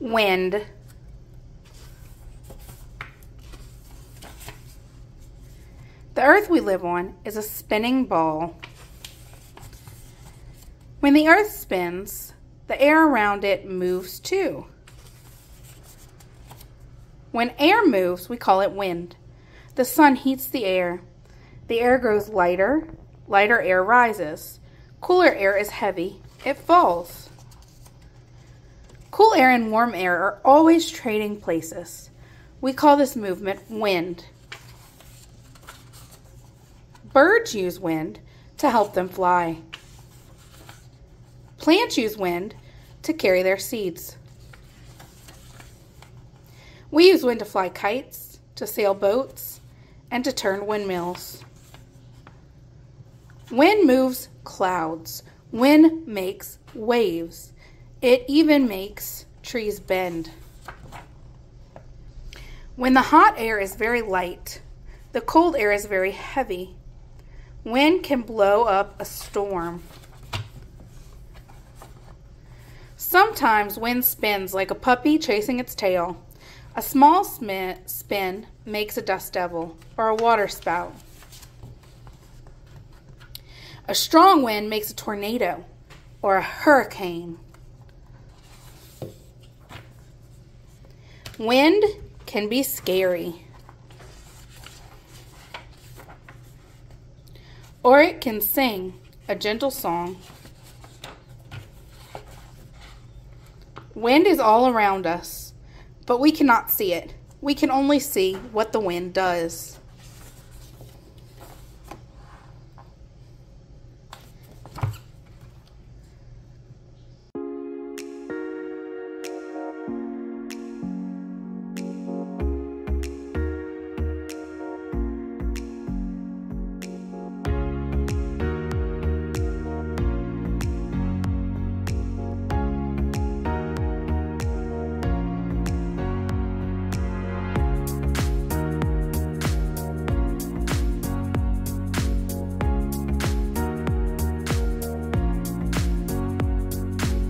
Wind. The earth we live on is a spinning ball. When the earth spins, the air around it moves too. When air moves, we call it wind. The sun heats the air. The air grows lighter. Lighter air rises. Cooler air is heavy. It falls. Cool air and warm air are always trading places. We call this movement wind. Birds use wind to help them fly. Plants use wind to carry their seeds. We use wind to fly kites, to sail boats, and to turn windmills. Wind moves clouds. Wind makes waves. It even makes trees bend. When the hot air is very light, the cold air is very heavy. Wind can blow up a storm. Sometimes wind spins like a puppy chasing its tail. A small spin makes a dust devil or a water spout. A strong wind makes a tornado or a hurricane. Wind can be scary. Or it can sing a gentle song. Wind is all around us, but we cannot see it. We can only see what the wind does.